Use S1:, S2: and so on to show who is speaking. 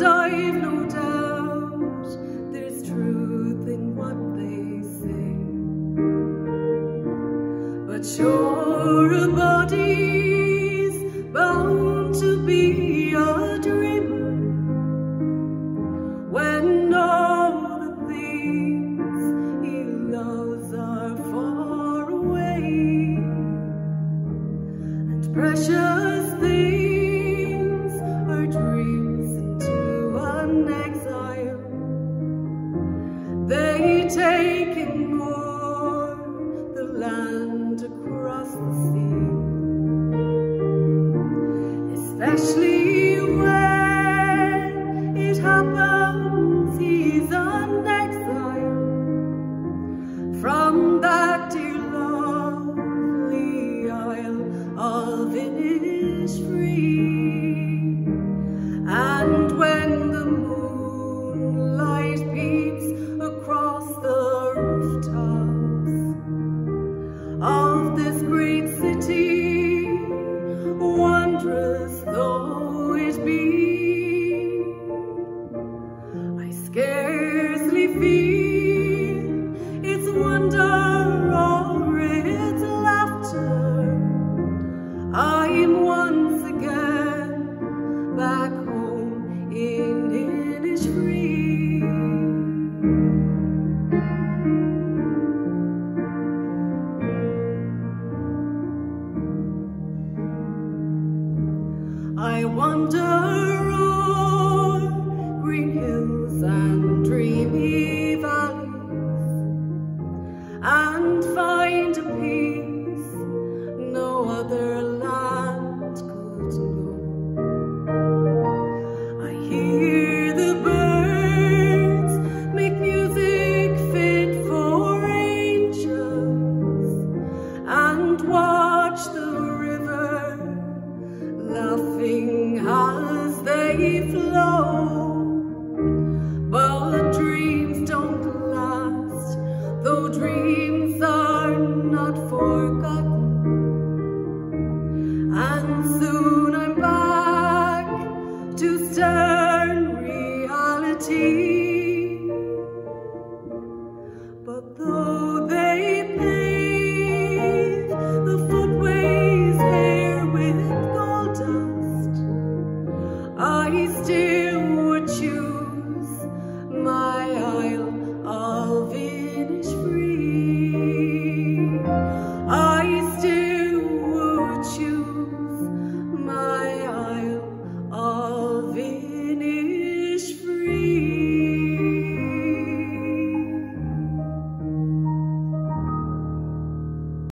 S1: And I've no doubt there's truth in what they say. But you're a body's bound to be a dreamer when all the things he loves are far away and precious more the land across the sea, especially when it happens he's exile from that dear lovely isle of Innisfree. Scarcely feel its wonder I wander Nothing as they flow But dreams don't last. Though dreams are not forgotten. And soon I'm back to stern reality.